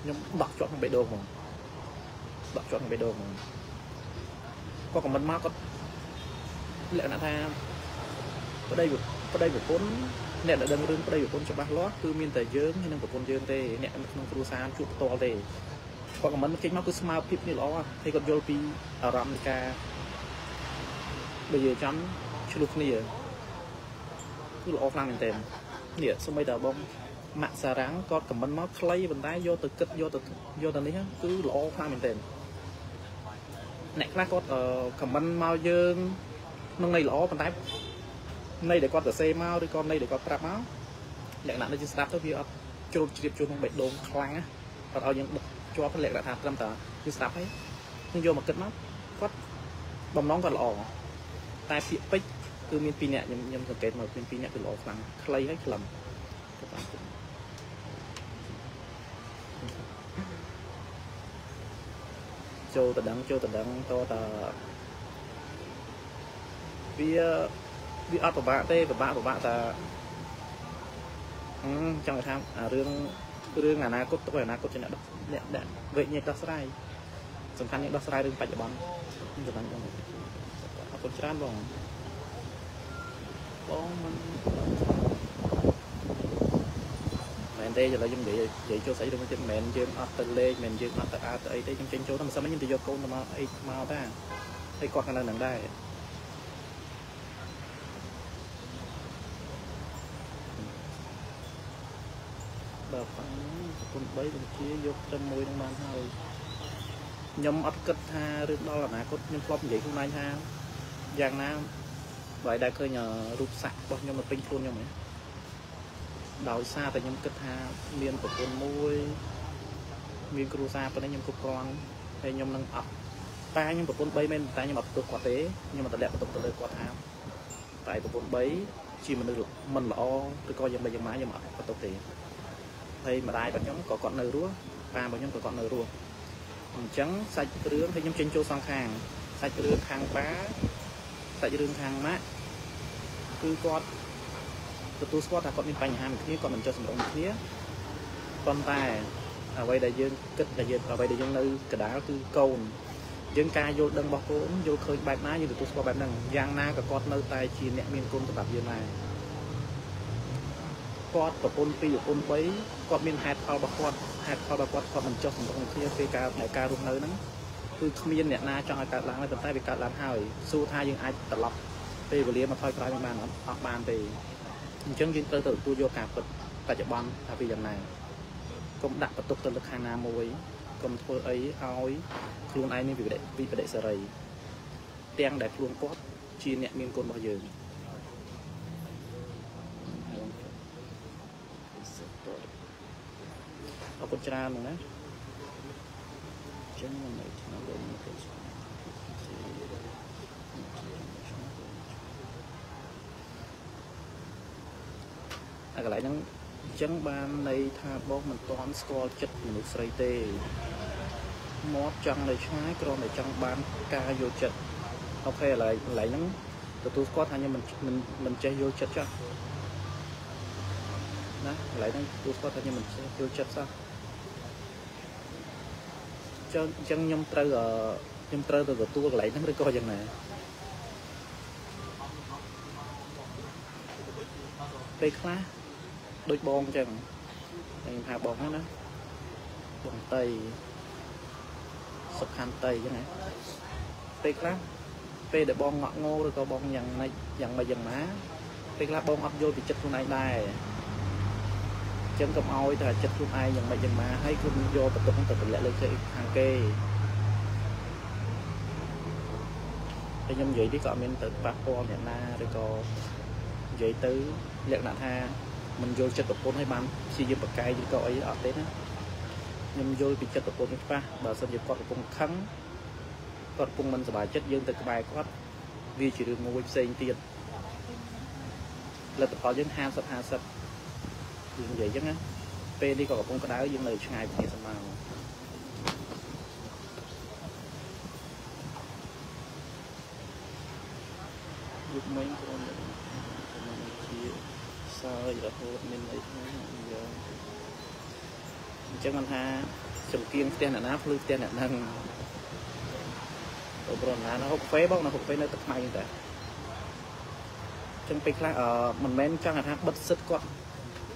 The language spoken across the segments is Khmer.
ខ្ញុំដកជាប់ក្នុងបេះដូងហ្មងដកជាប់ក្នុងបេះដូងហ្មងគាត់ខមមិនមកគាត់លក្ខណៈថាប្តីប្តីប្រពន្ធអ្នកដែលដឹងរឿងប្តីប្រពន្ធច្បាស់លាស់គឺមានតែយើងហើយនឹងប្រពន្ធយើងទេអ្នកក្នុងគ្រួសារជួបផ្ទាល់ទេគាត់ខមមិនចេញមកគឺស្មើភាពនេះល្អហើយគាត់យល់ពីអារម្មណ៍នៃការបើនិយាយចាំឆ្លុះគ្នាគឺល្អខ្លាំងមែនទែននេះសម្បីតែបង ម៉ាក់សារ៉ាំងគាត់ខមមិនមកខ្លីប៉ុន្តែយកទៅគិតយកទៅយកទៅនេះគឺល្អខ្លាំងមែនទែនអ្នកខ្លះគាត់ខមមិនមកយើងក្នុងន័យល្អប៉ុន្តែន័យដែលគាត់សរសេរមកឬក៏ន័យដែលគាត់ប្រាប់មកលក្ខណៈនេះជាស្ដាប់ទៅវាអត់ជ្រុលជ្រាបជួនក្នុងបេះដូងខ្លាំងណាអត់ឲ្យយើងដឹកជាប់លក្ខណៈថាត្រឹមតែគឺស្ដាប់ហើយនឹងយកមកគិតមកគាត់បំណងគាត់ល្អតែពាក្យពេចគឺមានពីរអ្នកខ្ញុំខ្ញុំសង្កេតមកមានពីរអ្នកគឺល្អខ្លាំងខ្លីហើយខ្លឹមទៅតាម ចូលតដឹងចូលតដឹងតតវាវាអត់ពិបាកទេពិបាកពិបាកតាអឺចង់ថាអារឿងរឿងអនាគតទុកឲ្យអនាគតជាអ្នកអ្នកអ្នកវិញ្ញាណដោះស្រាយសំខាន់យើងដោះស្រាយរឿងបច្ចុប្បន្នខ្ញុំចំណេញបងអរគុណច្រើនបងបងមិនមែន ទេឥឡូវខ្ញុំនិយាយនិយាយចូលស្អីទៅទៀតមិនមែនយើងអត់ទៅលេងមិនមែនយើងអត់ទៅអើទៅអីទេខ្ញុំចេញចូលទៅមិនសិនខ្ញុំទៅយកកូនទៅមកអីមកតាហើយគាត់ក៏នៅនឹងដែរដល់ប៉ាប្រពន្ធ3បញ្ជាយកត្រឹមមួយនឹងបានហើយខ្ញុំអត់គិតថារឿងដល់អនាគតខ្ញុំធ្លាប់និយាយខ្លួនឯងថាយ៉ាងណាបើដែលឃើញរូបសាក់របស់ខ្ញុំនៅពេញខ្លួនខ្ញុំហ៎ ដោយសារតែខ្ញុំគិតថាមានប្រពន្ធមួយមានគ្រួសារប៉ុណ្ណេះខ្ញុំគ្រប់គ្រាន់ហើយខ្ញុំនឹងអត់តែខ្ញុំប្រពន្ធ3មែនតែខ្ញុំអត់បន្ទោសគាត់ទេខ្ញុំអត់តម្លាក់បន្ទុកទៅលើគាត់ថាតែប្រពន្ធ3ជាមនុស្សមិនល្អឬក៏យ៉ាងម៉េចយ៉ាងម៉ាខ្ញុំអត់បន្ទុកទេហើយម្ដាយរបស់ខ្ញុំក៏គាត់នៅរស់ប៉ារបស់ខ្ញុំក៏គាត់នៅរស់អញ្ចឹងសាច់រឿងឲ្យខ្ញុំចេញចូលសងខាងសាច់រឿងខាងប៉ាសាច់រឿងខាងម៉ាក់គឺគាត់ ទទួលស្គាល់ថាគាត់មានបញ្ហាមួយគ្នាគាត់មិនចុះសម្រុងគ្នាប៉ុន្តែអ្វីដែលយើងគិតដែលយើងអ្វីដែលយើងនៅកដាលគឺកូនយើងការយល់ដឹងរបស់កូនយល់ឃើញបែបណាយើងទទួលស្គាល់បែបហ្នឹងយ៉ាងណាក៏គាត់នៅតែជាអ្នកមានគុណសម្រាប់យើងដែរគាត់ប្រពន្ធ2ប្រពន្ធ3គាត់មានហេតុផលរបស់គាត់ហេតុផលរបស់គាត់គាត់មិនចុះសម្រុងគ្នាពេលការដែលការរស់នៅហ្នឹងគឺគ្មានអ្នកណាចង់ឲ្យកើតឡើងទេប៉ុន្តែវាកើតឡើងហើយសួរថាយើងអាចត្រឡប់ពេលវេលាមកថយក្រោយបានអត់អត់បានទេ អញ្ចឹងយើងត្រូវទៅទទួលយកការពិតបច្ចុប្បន្នថាវាយ៉ាងណាកុំដាក់បន្ទុកទៅលើខាងណាមួយកុំធ្វើអីឲ្យខ្លួនឯងមានវិបត្តិវិបត្តិសេរីទាំងដែលខ្លួនគាត់ជាអ្នកមានគុណរបស់យើងអរគុណច្រើនមកណាចឹងមិននៅក្នុងលោកម កទេអាកន្លែងហ្នឹងអញ្ចឹងបានន័យថាបងមិនទាន់ស្គាល់ចិត្តមនុស្សស្រីទេមកចង់នៅឆ្ងាយគ្រាន់តែចង់បានការយល់ចិត្តអូខេឥឡូវកន្លែងហ្នឹងទទួលស្គាល់ថាខ្ញុំមិនមិនមិនចេះយល់ចិត្តចាស់ណាកន្លែងហ្នឹងទទួលស្គាល់ថាខ្ញុំមិនចេះយល់ចិត្តសោះចឹងអញ្ចឹងខ្ញុំត្រូវខ្ញុំត្រូវទៅទទួលកន្លែងហ្នឹងឬក៏យ៉ាងណាពេលខ្លះ ដូចបងអញ្ចឹងខ្ញុំថាបងហ្នឹងណាបងតីសុខន្តីអញ្ចឹងណាពេលខ្លះពេលដែលបងងក់ងោឬក៏បងយ៉ាងម៉េចយ៉ាងម៉េចយ៉ាងណាពេលខ្លះបងអត់យល់ពីចិត្តខ្លួនឯងដែរចឹងកុំឲ្យតែចិត្តខ្លួនឯងយ៉ាងម៉េចយ៉ាងណាហើយគុំយកបន្ទុកទៅទម្លាក់លើខាងគេហើយខ្ញុំនិយាយនេះក៏អត់មានទៅប៉ះពាល់អ្នកណាឬក៏និយាយទៅលក្ខណៈថា មិនយល់ចិត្តប្រពន្ធឲ្យបានព្យាយាមបកកាយឬក៏អីអត់ទេណាខ្ញុំយល់ពីចិត្តប្រពន្ធច្បាស់បើសិនជាគាត់កំពុងខឹងគាត់កំពុងមិនសប្បាយចិត្តយើងទៅក្បែរគាត់វាជារឿងមួយផ្សេងទៀតលទ្ធផលយើង50 50យើងនិយាយអញ្ចឹងណាពេលនេះក៏កំពុងក្តៅយើងនៅឆ្ងាយពីគ្នាស្មើយុគមិញគ្រាន់តែជា សើចរហូតមានន័យថាយ៉ាងអញ្ចឹងមិនថាចំគៀងផ្ទះអ្នកណាភ្លឺផ្ទះអ្នកហ្នឹងទៅប្រណាណាហុកហ្វេបងណាហុកហ្វេនៅទឹកខ្មៅតែចឹងពេលខ្លះអឺមិនមែនចង់ថាបិទសិទ្ធគាត់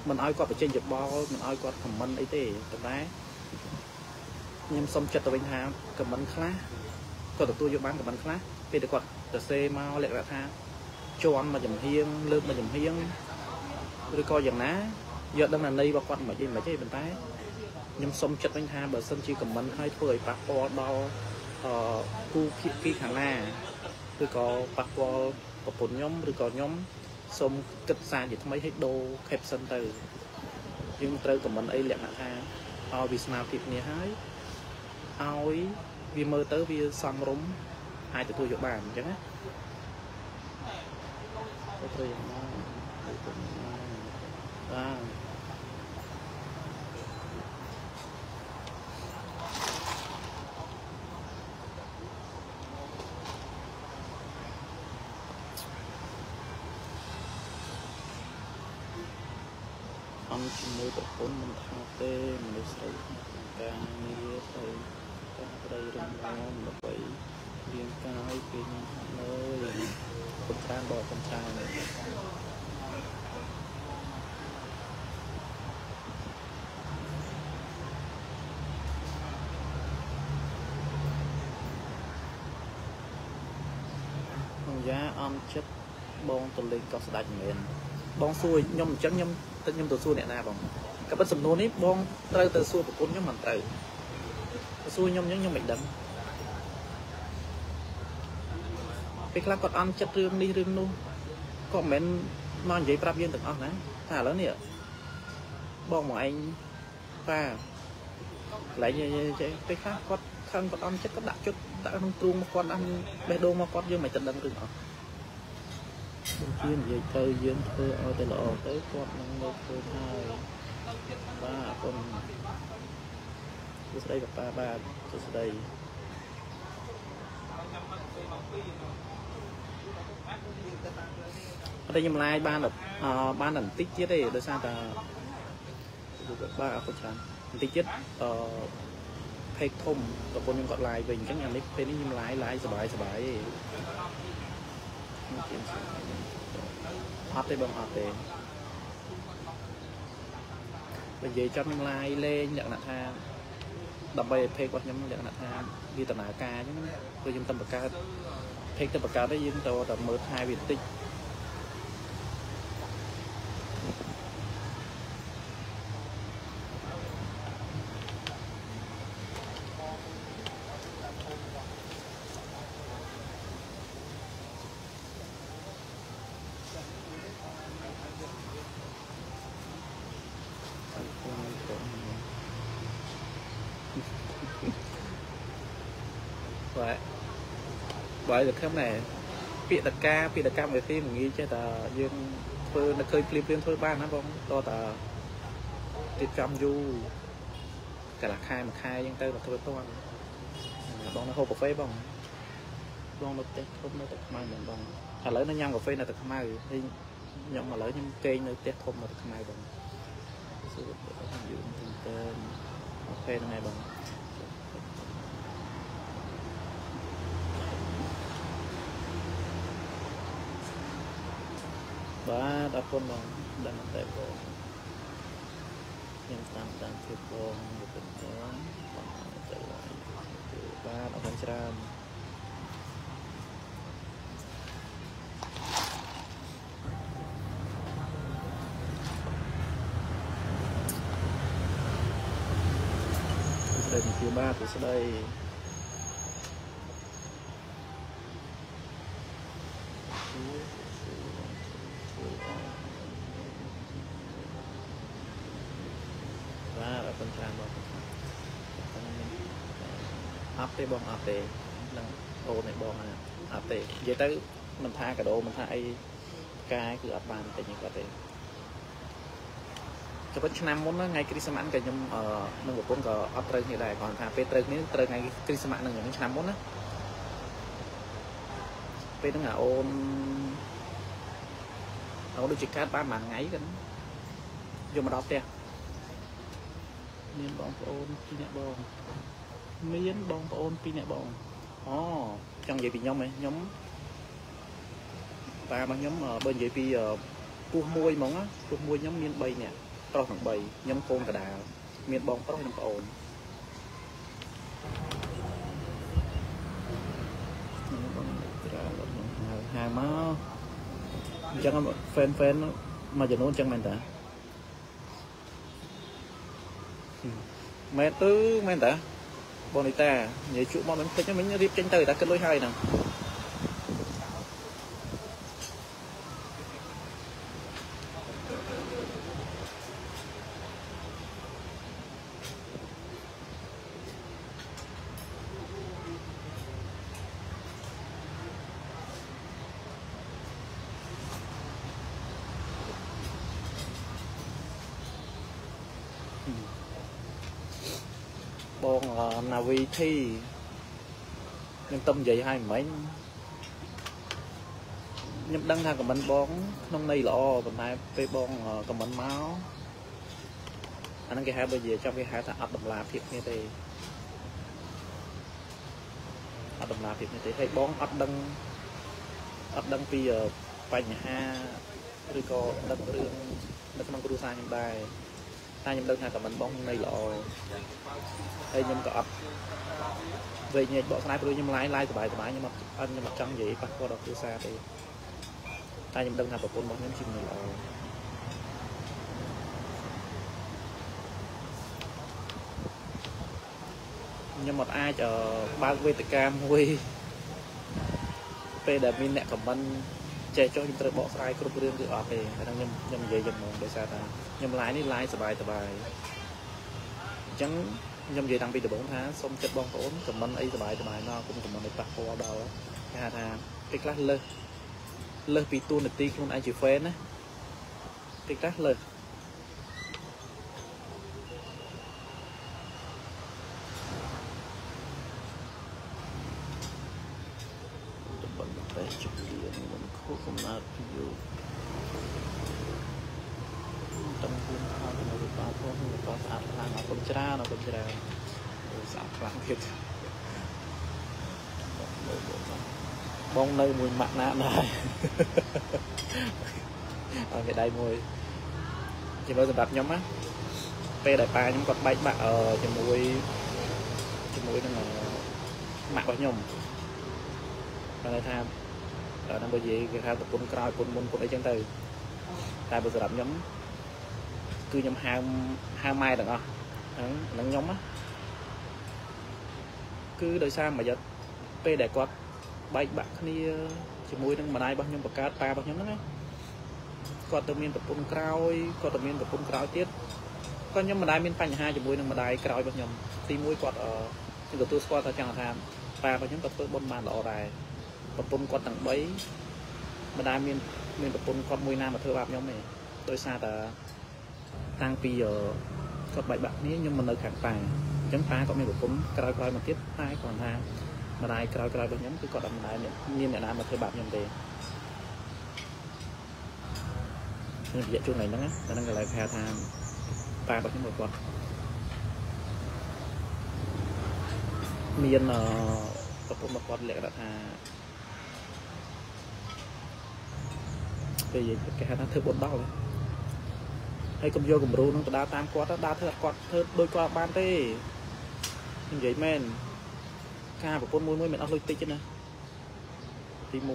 មិនឲ្យគាត់បញ្ចេញយោបល់មិនឲ្យគាត់ខមមិនអីទេប៉ុន្តែខ្ញុំសុំចិត្តទៅវិញថាខមមិនខ្លះគាត់ទទួលយកបានខមមិនខ្លះពេលដែលគាត់ទៅសេមកលក្ខណៈថាជន់មកចំហៀងលើកមកចំហៀង ឬក៏យ៉ាងណាយកដឹងន័យរបស់គាត់មិនអីមិនអីប៉ុន្តែខ្ញុំសុំចិត្តវិញថាបើសិនជាខមមិនឲ្យធ្វើឲ្យប៉ះពាល់ដល់អឺគូភាគីខាងណាឬក៏ប៉ះពាល់ប្រពន្ធខ្ញុំឬក៏ខ្ញុំសូមគិតសារជាថ្មីឲ្យដូរ caption ទៅយើងត្រូវខមមិនអីលក្ខណៈថាឲ្យវាស្មារតីគ្នាហើយឲ្យវាមើលទៅវាសំរុំអាចទទួលយកបានអញ្ចឹងណាទៅត្រូវយ៉ាងណា បាទអំជាមួយប្រពន្ធមិនថាទេមនុស្សស្រីការងារស្រីការប្តីរំលងដើម្បីរាងកាយពេលនេះលើកំច្រើនបកកំច្រើនបង យ៉ាអំចិត្តបងទៅលេងកោះស្ដាច់មែនបងសួរខ្ញុំអញ្ចឹងខ្ញុំទៅខ្ញុំទៅសួរអ្នកណាបងក៏ប៉ុន្តែសំណួរនេះបងត្រូវទៅសួរប្រពន្ធខ្ញុំមិនត្រូវទៅសួរខ្ញុំអញ្ចឹងខ្ញុំមិនដឹងពេលខ្លះគាត់អន់ចិត្តរឿងនេះរឿងនោះក៏មិនមែនមកនិយាយប្រាប់យើងទាំងអស់ណាថាឥឡូវនេះបងមកឯងប៉ាកន្លែងចេះពេលខ្លះគាត់ខឹងគាត់អន់ចិត្តគាត់ដាក់ជុតដាក់ក្នុងទ្រូងមកគាត់ដាក់បេះដូងមកគាត់យើងមិនទៅដឹងរឿងអស់ខ្ញុំ ជឿនិយាយទៅយើងធ្វើឲ្យតែល្អទៅគាត់នឹងនៅធ្វើហើយបាទអរគុណសួស្តីប៉ាបាទសួស្តីតែខ្ញុំឡាយបានអឺបានតែបន្តិចទៀតទេដោយសារតែបាទអរគុណច្រើនបន្តិចទៀតអឺផេកធំប្រពន្ធខ្ញុំគាត់ឡាយវិញអញ្ចឹងអានេះពេលនេះខ្ញុំឡាយឡាយសบายសบายទេ អត់ទេបងអត់ទេបើនិយាយចំខ្ញុំឡាយលេងលក្ខណៈថាដើម្បីឲ្យ page របស់ខ្ញុំលក្ខណៈថាវាដំណើរការអញ្ចឹងគឺខ្ញុំទៅបង្កើត page ទៅបង្កើតទៅយើងទៅតែមើលថែវាបន្តិចបាទ បើទៅខំណែពាក្យតកាពាក្យតកម្មវិធីមួយងាយចេះតែយើងធ្វើនៅឃើញភ្លាមភ្លាមធ្វើបានណាបងតតទៀតចំយូរកន្លះខែមួយខែអញ្ចឹងទៅមកធ្វើតន់បងនៅហូបកាហ្វេបងបងនៅផ្ទះធំនៅទឹកខ្មៅបងបងឥឡូវនៅញ៉ាំកាហ្វេនៅទឹកខ្មៅហើយខ្ញុំឥឡូវខ្ញុំគេងនៅផ្ទះធំនៅទឹកខ្មៅបងសួរយូរទៅទៅអូខេហ្នឹងហើយបង បាទអរគុណបងដឹងតែបងខ្ញុំតាមតាមភាពបងទៅទៅបងទៅបាទអរគុណច្រើនស្ដីពីបាទស្ដីបាទអរគុណច្រើនបងអត់ ទេបងអត់ទេនឹងអូនឯបងអត់ទេនិយាយទៅមិនថាកាដូមិនថាអីកាយគឺអត់បានតែនេះគាត់ទេចុះឆ្នាំមុនថ្ងៃគ្រីស្មាស់ក៏ខ្ញុំនឹងប្រពន្ធក៏អត់ត្រូវគ្នាដែរគាត់ថាពេលត្រូវគ្នាត្រូវថ្ងៃគ្រីស្មាស់នឹងឆ្នាំមុនណាពេលហ្នឹងអាអូនអូនដូចជាកើតបានមួយថ្ងៃគាត់យកមកដល់ផ្ទះមានបងប្អូនពីរនាក់បង មានបងប្អូនពីរនាក់បងអូចង់និយាយពីខ្ញុំហ៎ខ្ញុំតារបស់ខ្ញុំបើនិយាយពីពោះមួយហ្មងពោះមួយខ្ញុំមាន3នាក់ប្រុសទាំង3ខ្ញុំកូនកដាលមានបងប្រុសនិងប្អូនបងច្រើនអត់ខ្ញុំហៅហៅមកអញ្ចឹង fan fan មួយចំនួនអញ្ចឹងមែនតាមែនទៅមែនតា បងនីតានិយាយជក់មកមិនភ្លេចមិញរៀបចេញទៅតែគិតលុយហើយហ្នឹង បងណាវីធីខ្ញុំទៅនិយាយឲ្យមិញខ្ញុំដឹងថាខមមិនបងក្នុងន័យល្អប៉ុន្តែពេលបងខមមិនមកអាហ្នឹងគេហៅបើនិយាយចាំគេហៅថាអត់តម្លាភាពគ្នាទេអត់តម្លាភាពគ្នាទេហើយបងអត់ដឹងអត់ដឹងពីបញ្ហាឬក៏ដឹងរឿងនៅក្នុងគ្រួសារខ្ញុំដែរ តែខ្ញុំដឹងថាខមមិនបងនៃល្អហើយខ្ញុំក៏អត់វែងញែកបកស្រាយព្រោះខ្ញុំឡាយឡាយសុបាយសុបាយខ្ញុំអត់ខ្ញុំអត់ចង់និយាយប៉ះពាល់ដល់គ្រួសារទេតែខ្ញុំដឹងថាប្រពន្ធរបស់ខ្ញុំជាមនុស្សល្អខ្ញុំអត់អាចបើកវេទិកាមួយពេលដែលមានអ្នកខមមិន ចេះចុះខ្ញុំត្រូវបកស្រាយគ្រប់រឿងគឺអត់ទេតែខ្ញុំខ្ញុំនិយាយយ៉ាងហ្មងដោយសារថាខ្ញុំ live នេះ live សบายសบายអញ្ចឹងខ្ញុំនិយាយតាំងពីដំបូងថាសូមចិត្តបងប្អូនខមមិនអីសบายសบายមកគុំខមមិនអីប៉ះពាល់ដល់គេហៅថាពេលខ្លះលើសលើសពីទូនាទីខ្លួនឯងជា fan ណាពេលខ្លះលើស កំណើតពីយូរតំខ្លួនខោទៅរូបបាទផងរូបស្អាតខ្លាំងអរគុណច្រើនអរគុណច្រើនស្អាតខ្លាំងទៀតបងនៅមួយម៉ាក់ណាដែរអត់គេដៃមួយជាមួយសម្រាប់ខ្ញុំណាពេលដែលប៉ាខ្ញុំគាត់បែកបាក់ជាមួយជាមួយនឹងម៉ាក់របស់ខ្ញុំគាត់ថា នឹងបើនិយាយគេហៅប្រពន្ធក្រោយប្រពន្ធមុនប្រពន្ធអីចឹងទៅតែបើសម្រាប់ខ្ញុំគឺខ្ញុំហៅហៅម៉ែទាំងអស់ហ្នឹងនឹងខ្ញុំណាគឺដោយសារមួយយ៉ាត់ពេលដែលគាត់បែកបាក់គ្នាជាមួយនឹងម្ដាយរបស់ខ្ញុំបង្កើតប៉ារបស់ខ្ញុំហ្នឹងណាគាត់ទៅមានប្រពន្ធក្រោយគាត់ទៅមានប្រពន្ធក្រោយទៀតគាត់ខ្ញុំមិនដែលមានបញ្ហាជាមួយនឹងម្ដាយក្រោយរបស់ខ្ញុំទីមួយគាត់ខ្ញុំទទួលស្គាល់ថាចង់ថាប៉ារបស់ខ្ញុំក៏ធ្វើបុណ្យបានល្អដែរ ប្រពន្ធគាត់ទាំង3មិនដែលមានមានប្រពន្ធគាត់មួយណាមកធ្វើបាបខ្ញុំទេដោយសារតែតាំងពីគាត់បែកបាក់គ្នាខ្ញុំមិននៅខាងប៉ាអញ្ចឹងប៉ាគាត់មានប្រពន្ធក្រោយក្រោយមកទៀតតែគាត់ថាម្ដាយក្រោយក្រោយរបស់ខ្ញុំគឺគាត់អត់ម្ដាយមានអ្នកណាមកធ្វើបាបខ្ញុំទេខ្ញុំនិយាយជួនថ្ងៃហ្នឹងតែហ្នឹងកន្លែងហៅថាប៉ារបស់ខ្ញុំគាត់មានប្រពន្ធរបស់គាត់លក្ខណៈថា ពេលគេហៅថាធ្វើបុណ្យដល់ហើយកុំយកគំរូនឹងទៅដើរតាមគាត់ដើរធ្វើអត់គាត់ធ្វើដូចគាត់បានទេនិយាយមែនការប្រពន្ធមួយមួយមិនអស់លុយតិចទេណាទី1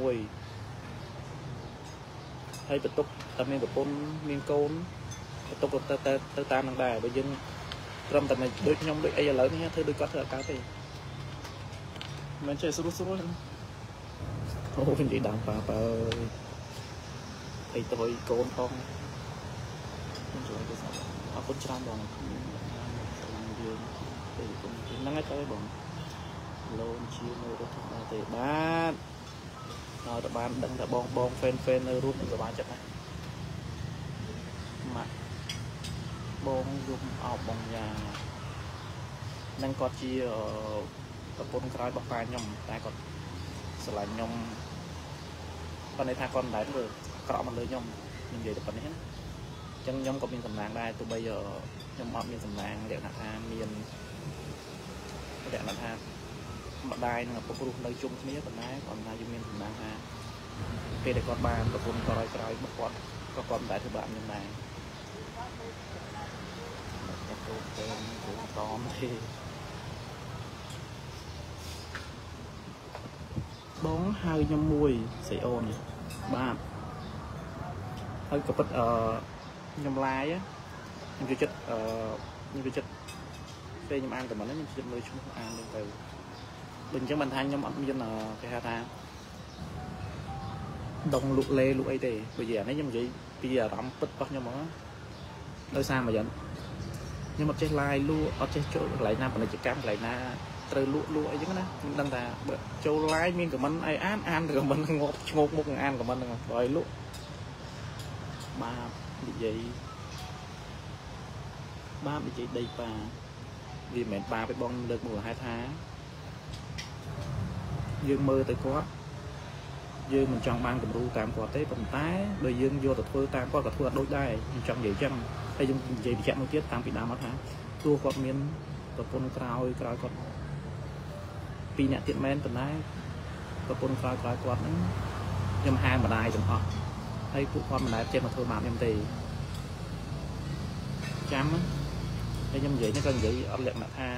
ហើយបន្ទុកតែមានប្រពន្ធមានកូនបន្ទុកទៅទៅទៅតាមនឹងដែរបើយើងត្រឹមតែដូចខ្ញុំដូចអីឥឡូវនេះធ្វើដូចគាត់ធ្វើអត់កើតទេមិនចេះស្រួលស្រួលអូនិយាយដើមប៉ាប៉ា អើយអីទៅឲ្យកូនផងខ្ញុំជួយទៅសាប់អរគុណច្រើនបងខ្ញុំយើងទៅគុំហ្នឹងហើយទៅបងលោនជានៅរត់ធម្មតាទេបាទដល់តែបានដឹងថាបងបងហ្វេនហ្វេននៅរត់សប្បាយចិត្តណាស់ម៉ាក់បងយំអោបបងយ៉ានឹងគាត់ជាប្រពន្ធក្រោយរបស់ប៉ាខ្ញុំតែគាត់ស្រឡាញ់ខ្ញុំគាត់ន័យថាគាត់មិនដែលធ្វើ ក្រក់មកលើខ្ញុំខ្ញុំនិយាយតែប៉ុណ្្នេះណាអញ្ចឹងខ្ញុំក៏មានសំណាងដែរទោះបីខ្ញុំអត់មានសម្លាងលក្ខណៈថាមានលក្ខណៈថាម្ដាយនិងឪពុករស់នៅជុំគ្នាប៉ុន្តែគាត់ថាយើងមានសម្លាងថាពេលដែលគាត់បានប្រពន្ធក្រោយក្រោយរបស់គាត់ក៏គាត់មិនដែលធ្វើបាបខ្ញុំដែរតែទៅទៅទៅតមទេបងហៅខ្ញុំមួយស្រីអូនបាទ ហើយក៏ពិតអឺខ្ញុំឡាយខ្ញុំចូលចិត្តអឺខ្ញុំចូលចិត្តពេលខ្ញុំអានតែមិនខ្ញុំចូលចិត្តមើលឈ្មោះអានទៅទៅដូចអញ្ចឹងបានថាខ្ញុំអត់មានគេហៅថាដងលក់លេលក់អីទេព្រោះយានេះខ្ញុំនិយាយពីអារម្មណ៍ពិតរបស់ខ្ញុំហ្មងដោយសារមកយ៉ាងខ្ញុំអត់ចេះឡាយលក់អត់ចេះចូលកន្លែងណាពាណិជ្ជកម្មកន្លែងណាត្រូវលក់លក់អីចឹងណាខ្ញុំដឹងថាបើចូលឡាយមានខមមិនអីអានអានខមមិនងាប់ឈ្ងោកមុខអានខមមិនហ្នឹងបើឲ្យលក់ បាទនិយាយបាបនិយាយដីប៉ាវាមិនមែនបាបទេបងលើកមកហេតុថាយើងមើលទៅគាត់យើងមិនចង់បានគំរូតាមគាត់ទេប៉ុន្តែបើយើងយកទៅធ្វើតាមគាត់ក៏ធ្វើអត់ដូចដែរខ្ញុំចង់និយាយចឹងហើយខ្ញុំនិយាយបញ្ជាក់មួយទៀតតាំងពីដើមមកថាទោះគាត់មានប្រពន្ធក្រោយក្រោយគាត់ពីរអ្នកទៀតមែនប៉ុន្តែប្រពន្ធក្រោយក្រោយគាត់ហ្នឹងខ្ញុំហាម្ដាយទាំងអស់ ហើយពួកគាត់មិនដែលចេះមកធ្វើបាបខ្ញុំទេចាំហើយខ្ញុំនិយាយនេះក៏និយាយអត់លក្ខណៈថា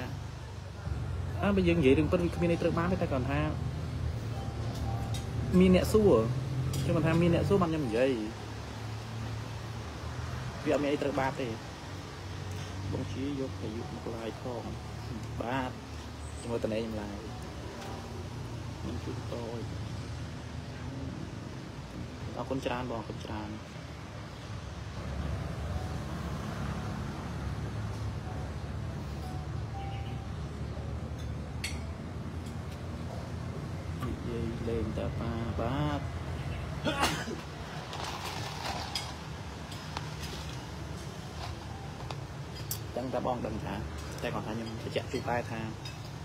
អើបើយើងនិយាយរឿងពិតវាគ្មានន័យត្រូវបានទេតែគាត់ថាមានអ្នកសួរខ្ញុំថាមានអ្នកសួរបានខ្ញុំនិយាយវាអត់មានអីត្រូវបាបទេបងជាយកអាយុមកឡាយផងបាទជាមួយតនេខ្ញុំឡាយខ្ញុំជួយតយ អរគុណច្រើនបងអរគុណច្រើនលេងតាប៉ាបាទដឹងតែបងដឹងថាតែគាត់ថាខ្ញុំបញ្ជាក់ជូនតែថា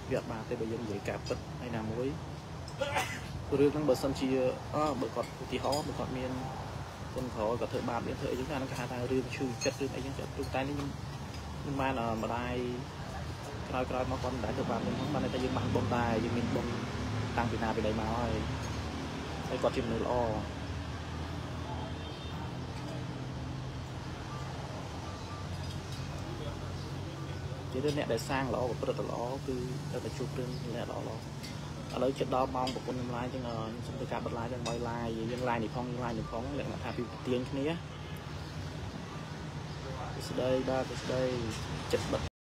វាអត់បានទេបើយើងនិយាយការពិតហើយណាមួយ រឿងហ្នឹងបើសិនជាអបើគាត់ឧទាហរណ៍បើគាត់មានគុណក្រោយគាត់ធ្វើបាបមានធ្វើអីចឹងអាហ្នឹងគេហៅថារឿងឈឺចិត្តរឿងអីចឹងចិត្តទូតែនេះខ្ញុំខ្ញុំបានម្ដាយក្រោយក្រោយមកគាត់មិនដែលធ្វើបាបខ្ញុំបានតែយើងបានបំដែរយើងមានបំតាំងពីណាពីណីមកហើយហើយគាត់ជាមនុស្សល្អជារឿងអ្នកដែលសាងល្អប្រព្រឹត្តល្អគឺត្រូវតែជួបរឿងអ្នកល្អល្អ ឥឡូវជិតដល់ម៉ោងប្រពន្ធខ្ញុំឡាយចឹងខ្ញុំសុំទៅកាត់បទឡាយចឹងបើឡាយយើងឡាយនេះផងយើងឡាយនេះផងលក្ខណៈថាពីទៀងគ្នាស្ដីបាទស្ដីចិត្តបិទ